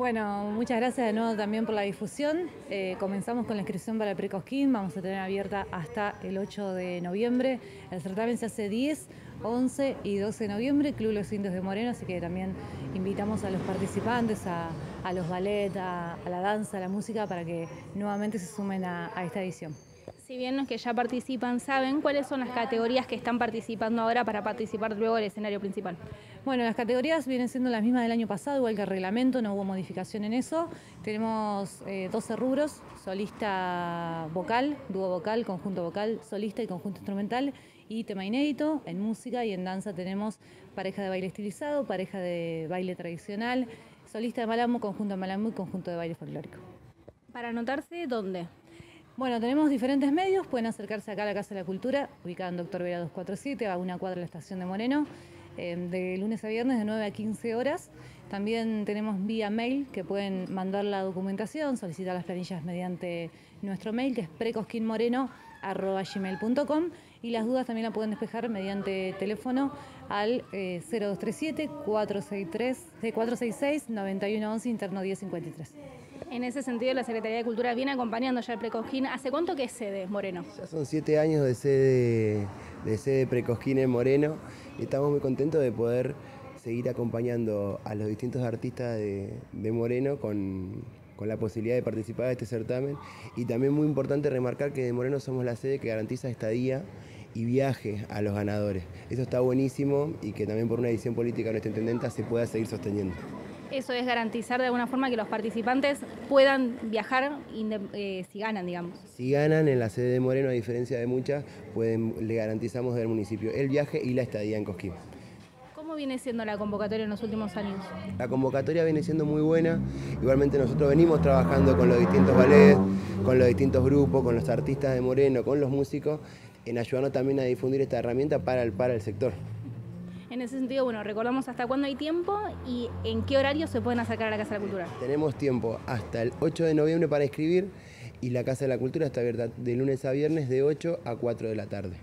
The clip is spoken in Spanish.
Bueno, muchas gracias de nuevo también por la difusión. Eh, comenzamos con la inscripción para el Precosquín, vamos a tener abierta hasta el 8 de noviembre. El certamen se hace 10, 11 y 12 de noviembre, Club Los Indios de Moreno, así que también invitamos a los participantes, a, los ballet, a, la danza, a la música, para que nuevamente se sumen a esta edición. Si bien los que ya participan saben, ¿cuáles son las categorías que están participando ahora para participar luego del escenario principal? Bueno, las categorías vienen siendo las mismas del año pasado, igual que el reglamento, no hubo modificación en eso. Tenemos 12 eh, rubros, solista vocal, dúo vocal, conjunto vocal, solista y conjunto instrumental y tema inédito. En música y en danza tenemos pareja de baile estilizado, pareja de baile tradicional, solista de malambo, conjunto de malambo y conjunto de baile folclórico. ¿Para anotarse dónde? Bueno, tenemos diferentes medios, pueden acercarse acá a la Casa de la Cultura, ubicada en Doctor Vera 247, a una cuadra de la estación de Moreno, eh, de lunes a viernes de 9 a 15 horas. También tenemos vía mail que pueden mandar la documentación, solicitar las planillas mediante nuestro mail, que es precosquinmoreno.com y las dudas también la pueden despejar mediante teléfono al 0237 463 466 9111 interno 1053. En ese sentido, la Secretaría de Cultura viene acompañando ya el Precosquín. ¿Hace cuánto que es sede, Moreno? Ya son siete años de sede, de sede Precosquín en Moreno y estamos muy contentos de poder seguir acompañando a los distintos artistas de, Moreno con, la posibilidad de participar de este certamen. Y también muy importante remarcar que de Moreno somos la sede que garantiza estadía y viaje a los ganadores. Eso está buenísimo y que también por una edición política de nuestra intendenta se pueda seguir sosteniendo. Eso es garantizar de alguna forma que los participantes puedan viajar eh, si ganan, digamos. Si ganan en la sede de Moreno, a diferencia de muchas, pueden, le garantizamos del municipio el viaje y la estadía en Cosquín. ¿Cómo viene siendo la convocatoria en los últimos años? La convocatoria viene siendo muy buena. Igualmente nosotros venimos trabajando con los distintos ballets, con los distintos grupos, con los artistas de Moreno, con los músicos, en ayudarnos también a difundir esta herramienta para el, para el sector. En ese sentido, bueno, recordamos hasta cuándo hay tiempo y en qué horario se pueden acercar a la Casa de la Cultura. Tenemos tiempo hasta el 8 de noviembre para escribir y la Casa de la Cultura está abierta de lunes a viernes de 8 a 4 de la tarde.